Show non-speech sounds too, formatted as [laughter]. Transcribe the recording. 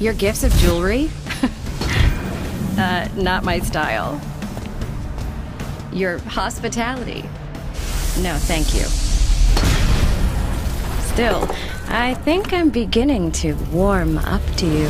Your gifts of jewelry? [laughs] uh, not my style. Your hospitality? No, thank you. Still, I think I'm beginning to warm up to you.